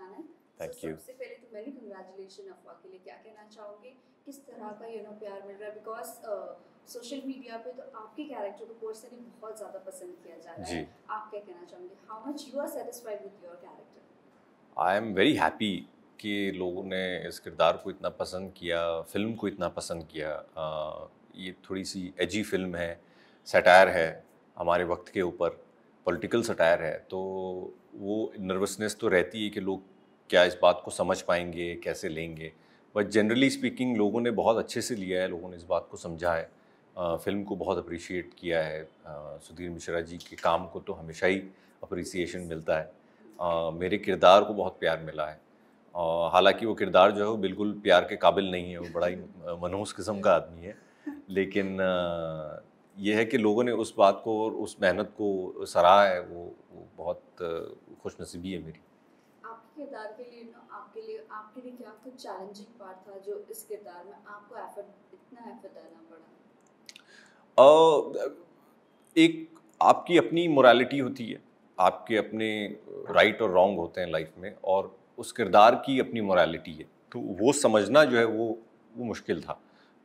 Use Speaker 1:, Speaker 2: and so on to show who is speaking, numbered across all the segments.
Speaker 1: Channel
Speaker 2: Thank you.
Speaker 1: सबसे पहले तो मेरी कंग्रेचुलेशन अफवाह के लिए क्या कहना चाहोगे? किस तरह का यू नो प्यार मिल रहा है? बिकॉज़ सोशल मीडिया पे तो आपके कैरेक्टर को पर्सनली बहुत ज़्यादा पसंद किया जा रहा है। आप क्या कहना चाहोगे? How much you are satisfied with your character
Speaker 2: I am very happy कि लोगों ने इस किरदार को इतना पसंद किया फ़िल्म को इतना पसंद किया। आ, ये थोड़ी सी एजी फ़िल्म है सटायर है हमारे वक्त के ऊपर। पॉलिटिकल सटायर है तो वो नर्वसनेस तो रहती है कि लोग क्या इस बात को समझ पाएँगे कैसे लेंगे। बट जनरली स्पीकिंग लोगों ने बहुत अच्छे से लिया है लोगों ने इस बात को समझा है। फ़िल्म को बहुत अप्रिशिएट किया है। सुधीर मिश्रा जी के काम को तो हमेशा ही अप्रिसिएशन मिलता है। आ, मेरे किरदार को बहुत प्यार मिला है। हालाँकि वो किरदार जो है वो बिल्कुल प्यार के काबिल नहीं है वो बड़ा ही मनहूस किस्म का आदमी है। लेकिन ये है कि लोगों ने उस बात को और उस मेहनत को सराहा है वो, वो बहुत खुश नसीबी है मेरी।
Speaker 1: आपके किरदार के लिए ना आपके लिए आपके लिए क्या कुछ चैलेंजिंग पार्ट था जो इस किरदार में आपको एफर्ट इतना एफर्ट डालना पड़ा?
Speaker 2: एक आपकी अपनी मोरालिटी होती है आपके अपने राइट और रॉन्ग होते हैं लाइफ में और उस किरदार की अपनी मोरालिटी है। तो वो समझना जो है वो वो मुश्किल था।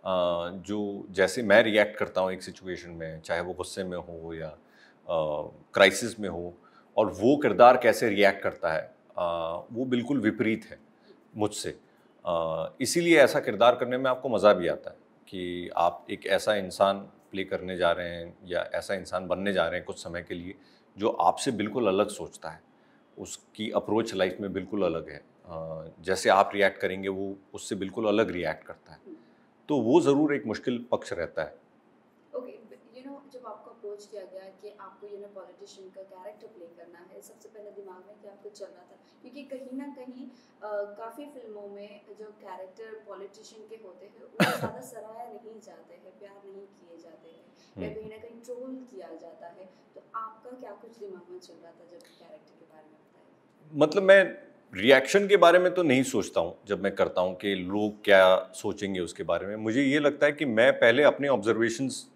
Speaker 2: जो जैसे मैं रिएक्ट करता हूँ एक सिचुएशन में, चाहे वो गुस्से में हो या क्राइसिस में हो, और वो किरदार कैसे रिएक्ट करता है वो बिल्कुल विपरीत है मुझसे। इसीलिए ऐसा किरदार करने में आपको मज़ा भी आता है कि आप एक ऐसा इंसान प्ले करने जा रहे हैं या ऐसा इंसान बनने जा रहे हैं कुछ समय के लिए जो आपसे बिल्कुल अलग सोचता है। उसकी अप्रोच लाइफ में बिल्कुल अलग है। जैसे आप रिएक्ट करेंगे, वो उससे बिल्कुल अलग रिएक्ट करता है। तो वो ज़रूर एक मुश्किल पक्ष रहता है।
Speaker 1: आपको अप्रोच किया गया कि आपको यू नो पॉलिटिशियन का कैरेक्टर प्ले करना है सबसे पहले दिमाग में क्या कुछ चल रहा था। क्योंकि कहीं ना कहीं काफ़ी फ़िल्मों में जो कैरेक्टर पॉलिटिशियन के होते हैं वो ज़्यादा सराहा नहीं जाते हैं प्यार नहीं किए जाते हैं या
Speaker 2: हम्म।
Speaker 1: कहीं ना कहीं ट्रोल किया जाता है। तो आपका क्या कुछ दिमाग में चल रहा था जब कैरेक्टर के बारे में बताया?
Speaker 2: मतलब मैं रिएक्शन के बारे में तो नहीं सोचता हूँ जब मैं करता हूँ कि लोग क्या सोचेंगे उसके बारे में। मुझे ये लगता है कि मैं पहले अपने ऑब्जर्वेशंस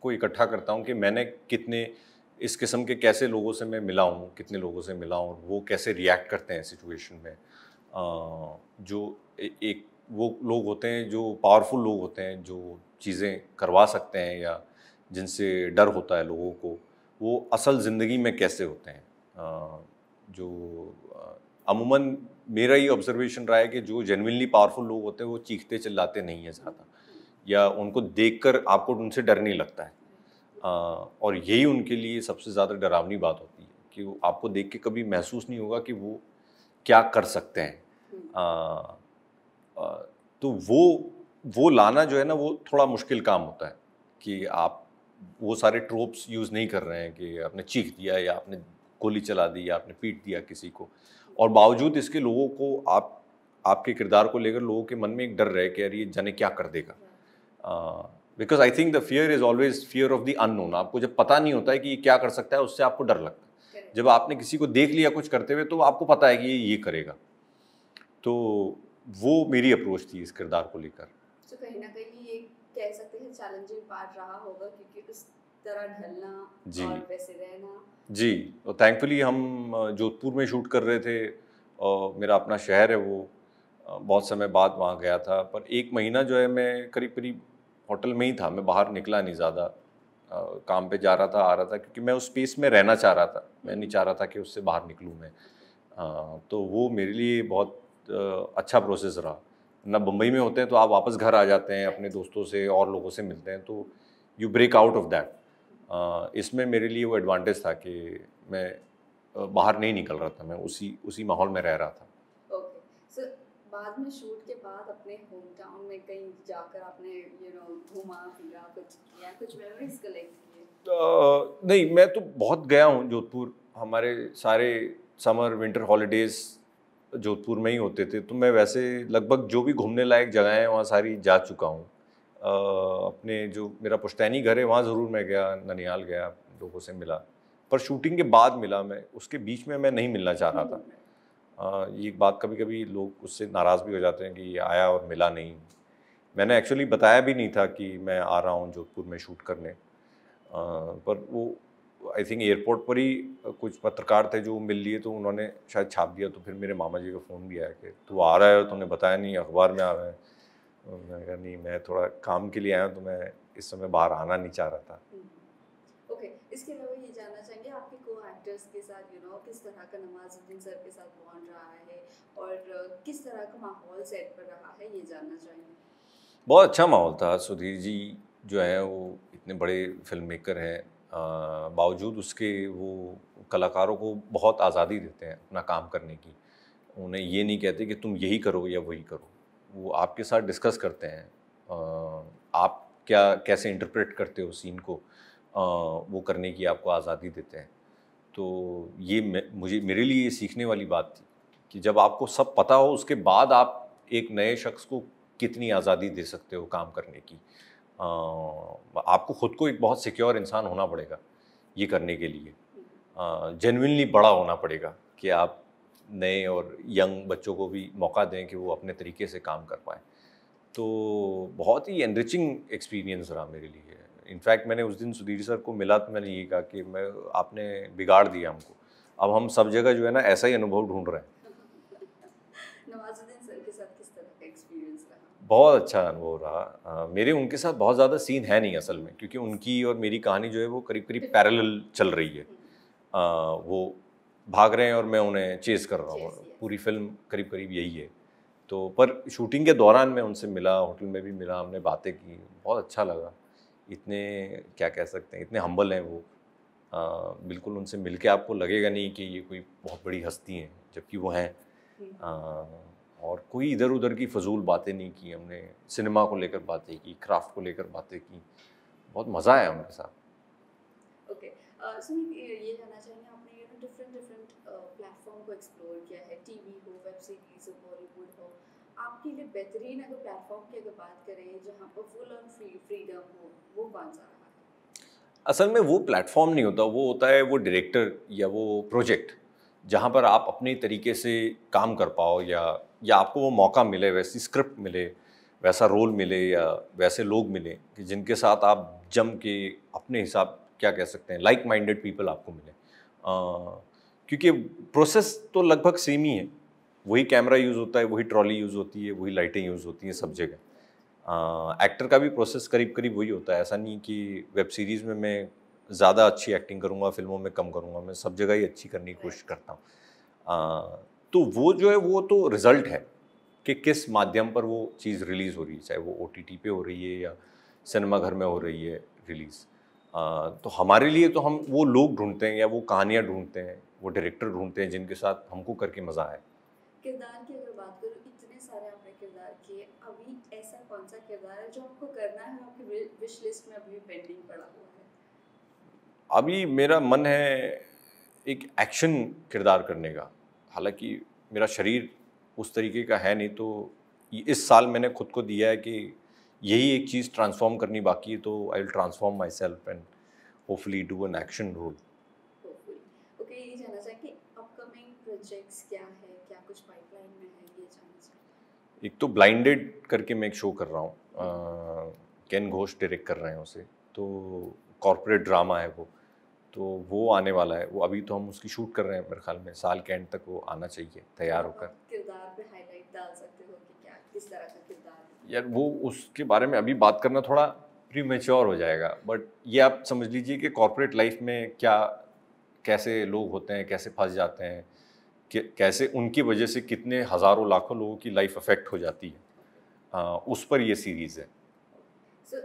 Speaker 2: को इकट्ठा करता हूँ कि मैंने कितने इस किस्म के कैसे लोगों से मैं मिला हूँ कितने लोगों से मिला हूँ वो कैसे रिएक्ट करते हैं सिचुएशन में। अ, जो ए, एक वो लोग होते हैं जो पावरफुल लोग होते हैं जो चीज़ें करवा सकते हैं या जिनसे डर होता है लोगों को वो असल ज़िंदगी में कैसे होते हैं? अ, जो अमूमन मेरा ही ऑब्जर्वेशन रहा है कि जो जेनविनली पावरफुल लोग होते हैं वो चीखते चिल्लाते नहीं है ज़्यादा। या उनको देखकर आपको उनसे डर नहीं लगता है। अ, और यही उनके लिए सबसे ज़्यादा डरावनी बात होती है कि आपको देख के कभी महसूस नहीं होगा कि वो क्या कर सकते हैं। अ, अ, तो वो वो लाना जो है ना वो थोड़ा मुश्किल काम होता है कि आप वो सारे ट्रोप्स यूज़ नहीं कर रहे हैं कि आपने चीख दिया या आपने गोली चला दी या आपने पीट दिया किसी को। और बावजूद इसके लोगों को आप आपके किरदार को लेकर लोगों के मन में एक डर रहे कि यार ये जाने क्या कर देगा। Because I think the fear is always fear of the unknown आपको जब पता नहीं होता है कि ये क्या कर सकता है उससे आपको डर लगता है। जब आपने किसी को देख लिया कुछ करते हुए तो आपको पता है कि ये ये करेगा। तो वो मेरी अप्रोच थी इस किरदार को लेकर।
Speaker 1: तो कहीं ना कहीं ये कह सकते हैं चैलेंजिंग पार्ट रहा होगा क्योंकि उस तरह ढलना
Speaker 2: जी।
Speaker 1: और वैसे रहना।
Speaker 2: जी और थैंकफुली हम जोधपुर में शूट कर रहे थे और मेरा अपना शहर है वो। बहुत समय बाद वहाँ गया था पर एक महीना जो है मैं करीब करीब होटल में ही था मैं बाहर निकला नहीं ज़्यादा। काम पे जा रहा था आ रहा था क्योंकि मैं उस स्पेस में रहना चाह रहा था। मैं नहीं चाह रहा था कि उससे बाहर निकलूँ मैं। अ, तो वो मेरे लिए बहुत अ, अच्छा प्रोसेस रहा। ना बम्बई में होते हैं तो आप वापस घर आ जाते हैं अपने दोस्तों से और लोगों से मिलते हैं तो you break out of that इसमें मेरे लिए वो एडवांटेज था कि मैं बाहर नहीं निकल रहा था मैं उसी उसी माहौल में रह रहा था।
Speaker 1: ओके बाद में शूट के बाद अपने होम टाउन में कहीं जाकर आपने यू नो घूमा फिरा कुछ किया कुछ मेमोरीज कलेक्ट किए?
Speaker 2: नहीं मैं तो बहुत गया हूँ जोधपुर। हमारे सारे समर विंटर हॉलीडेज़ जोधपुर में ही होते थे। तो मैं वैसे लगभग जो भी घूमने लायक जगह हैं वहाँ सारी जा चुका हूँ। अपने जो मेरा पुश्तैनी घर है वहाँ ज़रूर मैं गया ननिहाल गया लोगों से मिला। पर शूटिंग के बाद मिला मैं उसके बीच में मैं नहीं मिलना चाह रहा था। अ, ये बात कभी कभी लोग उससे नाराज़ भी हो जाते हैं कि ये आया और मिला नहीं। मैंने एक्चुअली बताया भी नहीं था कि मैं आ रहा हूँ जोधपुर में शूट करने। अ, पर वो आई थिंक एयरपोर्ट पर ही कुछ पत्रकार थे जो मिल लिए तो उन्होंने शायद छाप दिया तो फिर मेरे मामा जी का फ़ोन भी आया कि तू आ रहा है तुमने बताया नहीं अखबार में आ रहा है। तो मैंने कहा नहीं मैं थोड़ा काम के लिए आया तो मैं इस समय बाहर आना नहीं चाह रहा था.
Speaker 1: हम्म। ओके इसके अलावा ये जानना चाहेंगे आपके को एक्टर्स के साथ यू नो किस तरह का नवाजुद्दीन सर के साथ बॉन्ड रहा है और किस तरह का माहौल सेट पर रहा है ये जानना चाहेंगे।
Speaker 2: बहुत अच्छा माहौल था। सुधीर जी जो है वो इतने बड़े फ़िल्म मेकर हैं बावजूद उसके वो कलाकारों को बहुत आज़ादी देते हैं अपना काम करने की। उन्हें ये नहीं कहते कि तुम यही करो या वही करो वो आपके साथ डिस्कस करते हैं। आप क्या, कैसे इंटरप्रेट करते हो सीन को? वो करने की आपको आज़ादी देते हैं। तो ये मुझे, मेरे लिए ये सीखने वाली बात थी कि जब आपको सब पता हो, उसके बाद आप एक नए शख्स को कितनी आज़ादी दे सकते हो काम करने की। आपको ख़ुद को एक बहुत सिक्योर इंसान होना पड़ेगा ये करने के लिए। जेनविनली बड़ा होना पड़ेगा कि आप नए और यंग बच्चों को भी मौका दें कि वो अपने तरीके से काम कर पाएँ। तो बहुत ही एनरिचिंग एक्सपीरियंस रहा मेरे लिए। इनफैक्ट मैंने उस दिन सुधीर सर को मिला तो मैंने ये कहा कि मैं आपने बिगाड़ दिया हमको। अब हम सब जगह जो है ना ऐसा ही अनुभव ढूंढ रहे हैं। बहुत अच्छा अनुभव रहा। आ, मेरे उनके साथ बहुत ज़्यादा सीन है नहीं असल में क्योंकि उनकी और मेरी कहानी जो है वो करीब करीब पैरेलल चल रही है। आ, वो भाग रहे हैं और मैं उन्हें चेस कर रहा हूँ। पूरी फ़िल्म करीब करीब यही है। तो पर शूटिंग के दौरान मैं उनसे मिला होटल में भी मिला हमने बातें की बहुत अच्छा लगा। इतने क्या कह सकते हैं इतने हम्बल हैं वो। आ, बिल्कुल उनसे मिल के आपको लगेगा नहीं कि ये कोई बहुत बड़ी हस्ती हैं जबकि वो हैं। और कोई इधर उधर की फजूल बातें नहीं की हमने सिनेमा को लेकर बातें की क्राफ्ट को लेकर बातें की। बहुत मज़ा आया उनके साथ।
Speaker 1: ओके सुनिए ये जानना चाहेंगे आपने ये डिफरेंट डिफरेंट प्लेटफॉर्म को एक्सप्लोर किया है। टीवी हो वेब सीरीज़ हो बॉलीवुड हो। आपके लिए बेहतरीन अगर प्लेटफॉर्म की अगर बात करें, जहाँ पर फुल ऑन फ्री फ्रीडम हो, वो कौन सा रहा?
Speaker 2: असल में वो प्लेटफॉर्म नहीं होता, वो होता है वो डायरेक्टर या वो प्रोजेक्ट जहाँ पर आप अपने तरीके से काम कर पाओ या या आपको वो मौका मिले, वैसी स्क्रिप्ट मिले, वैसा रोल मिले या वैसे लोग मिले कि जिनके साथ आप जम के अपने हिसाब क्या कह सकते हैं लाइक माइंडेड पीपल आपको मिले। क्योंकि प्रोसेस तो लगभग सेम ही है। वही कैमरा यूज़ होता है, वही ट्रॉली यूज़ होती है, वही लाइटें यूज़ होती हैं सब जगह। एक्टर का भी प्रोसेस करीब करीब वही होता है। ऐसा नहीं कि वेब सीरीज़ में मैं ज़्यादा अच्छी एक्टिंग करूँगा, फ़िल्मों में कम करूँगा, मैं सब जगह ही अच्छी करने की कोशिश करता हूँ। तो वो जो है, वो तो रिज़ल्ट है कि किस माध्यम पर वो चीज़ रिलीज़ हो रही है, चाहे वो ओ पे हो रही है या सिनेमा घर में हो रही है रिलीज़ तो हमारे लिए तो हम वो लोग ढूंढते हैं या वो कहानियाँ ढूंढते हैं वो डायरेक्टर ढूंढते हैं जिनके साथ हमको करके मज़ा आए।
Speaker 1: किरदार की अगर बात करूँ इतने सारे आपने किरदार किए अभी ऐसा कौन सा किरदार है जो आपको करना है आपकी विश लिस्ट में अभी पेंडिंग पड़ा हुआ है?
Speaker 2: अभी मेरा मन है एक एक्शन किरदार करने का। हालाँकि मेरा शरीर उस तरीके का है नहीं तो इस साल मैंने खुद को दिया है कि यही एक चीज़ ट्रांसफॉर्म करनी बाकी है तो I will transform myself and hopefully do an action role एक तो ब्लाइंडेड करके मैं एक शो कर रहा हूँ कैन घोष डायरेक्ट कर रहे हैं उसे तो कॉरपोरेट ड्रामा है वो तो वो आने वाला है वो अभी तो हम उसकी शूट कर रहे हैं मेरे ख्याल में साल के एंड तक वो आना चाहिए तैयार होकर। यार वो उसके बारे में अभी बात करना थोड़ा प्रीमेच्योर हो जाएगा बट ये आप समझ लीजिए कि कॉरपोरेट लाइफ में क्या कैसे लोग होते हैं कैसे फंस जाते हैं कैसे उनकी वजह से कितने हज़ारों लाखों लोगों की लाइफ अफेक्ट हो जाती है। आ, उस पर ये सीरीज़ है।
Speaker 1: So,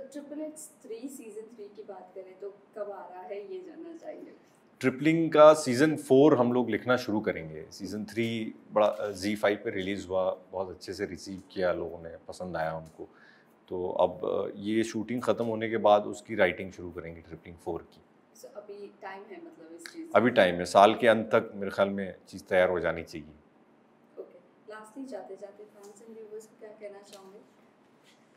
Speaker 1: सीज़न थ्री की बात करें तो कब आ रहा है ये जानना चाहिए
Speaker 2: ट्रिपलिंग का सीज़न फोर हम लोग लिखना शुरू करेंगे। सीज़न थ्री बड़ा जी फाइव पर रिलीज़ हुआ बहुत अच्छे से रिसीव किया लोगों ने पसंद आया उनको। तो अब ये शूटिंग ख़त्म होने के बाद उसकी राइटिंग शुरू करेंगे ट्रिपलिंग फोर की।
Speaker 1: So, अभी टाइम है मतलब इस चीज़
Speaker 2: अभी टाइम है साल के अंत तक मेरे ख्याल में चीज़ तैयार हो जानी चाहिए।
Speaker 1: ओके लास्टली जाते जाते फैंस एंड व्यूवर्स को क्या कहना चाहोगे?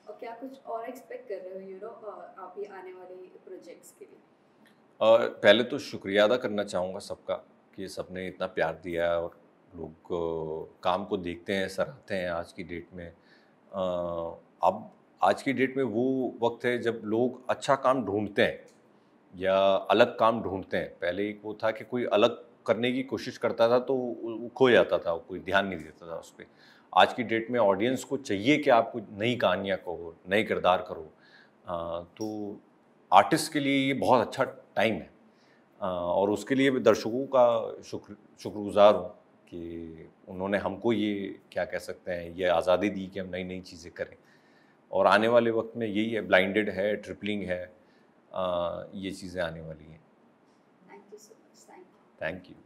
Speaker 1: और क्या कुछ और एक्सपेक्ट कर रहे हो यू नो आप ही आने वाले प्रोजेक्ट्स के लिए?
Speaker 2: और पहले तो शुक्रिया अदा करना चाहूँगा सबका कि सबने इतना प्यार दिया और लोग काम को देखते हैं सराहते हैं आज की डेट में। अब आज की डेट में वो वक्त है जब लोग अच्छा काम ढूंढते हैं या अलग काम ढूंढते हैं। पहले एक वो था कि कोई अलग करने की कोशिश करता था तो वो खो जाता था कोई ध्यान नहीं देता था उस पर आज की डेट में ऑडियंस को चाहिए कि आप कुछ नई कहानियाँ कहो नए किरदार करो। आ, तो आर्टिस्ट के लिए ये बहुत अच्छा टाइम है। और उसके लिए भी दर्शकों का शुक्र शुक्रगुजार हूँ कि उन्होंने हमको ये क्या कह सकते हैं ये आज़ादी दी कि हम नई नई चीज़ें करें। और आने वाले वक्त में यही है ब्लाइंडेड है ट्रिपलिंग है आ, ये चीज़ें आने वाली हैं। Thank you